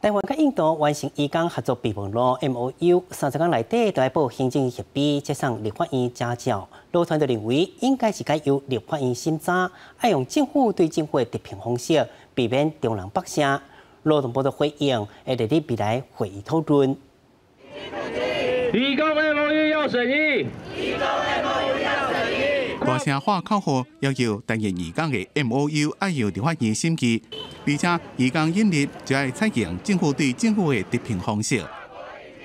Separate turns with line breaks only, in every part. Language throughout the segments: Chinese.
台湾跟印度完成移港合作备忘录 （MOU），三十天内底都要报行政协议，接上立法院家教。罗团队认为，应该是该由立法院审查，爱用政府对政府的特评方式，避免中南北声。罗同部的回应，会在未来会议讨论。
移港 MOU 要审议。
大声话口号要求担任移港的 MOU 要由立法院审议。而且，移工引入就要采用政府对政府的敌评方式。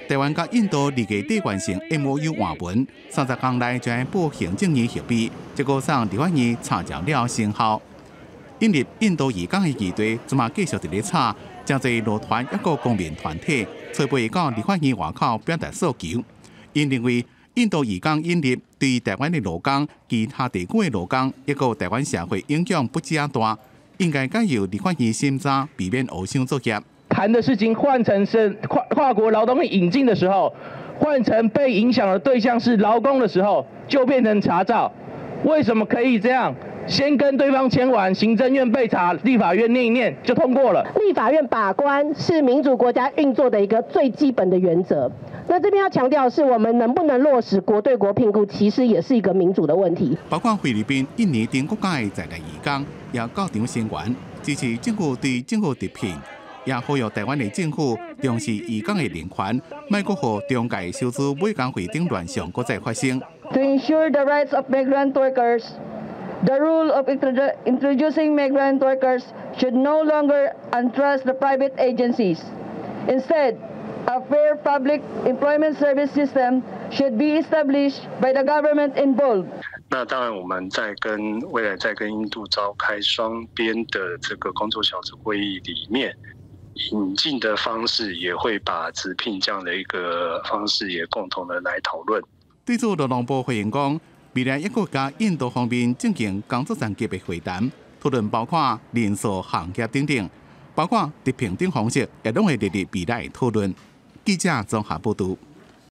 台湾甲印度立即完成 MOU 完文，三十天内就要报行政院协议，结果上立法院查证了生效。引入印度移工的议题，怎么继续伫咧查？将在路团一个公民团体，初步到立法院外口表达诉求。因认为印度移工引入对台湾的劳工、其他地区的劳工，一个台湾社会影响不加大。应该该由立法院审查，避免恶性作业。
谈的事情换成是跨跨国劳动力引进的时候，换成被影响的对象是劳工的时候，就变成查照。为什么可以这样？先跟对方签完，行政院被查，立法院念一念就通过了。
立法院把关是民主国家运作的一个最基本的原则。那这边要强调的是，我们能不能落实国对国评估，其实也是一个民主的问题。
包括菲律宾、印尼等国家的在台移工，也高调声援支持政府对政府的评，也呼吁台湾的政府重视移工的人权，卖国和中介收资美工会等乱象，搁再发生。
To ensure the rights of migrant workers, the rule of introducing migrant workers should no longer entrust the private agencies. Instead, A fair public employment service system should be established by the government involved.
那当然，我们在跟未来在跟印度召开双边的这个工作小组会议里面，引进的方式也会把直聘这样的一个方式也共同的来讨论。
对此，劳动部回应讲，未来一个加印度方面进行工作上级别会谈，讨论包括连锁行业等等，包括直聘等方式，也拢会列入未来讨论。记者综合报道。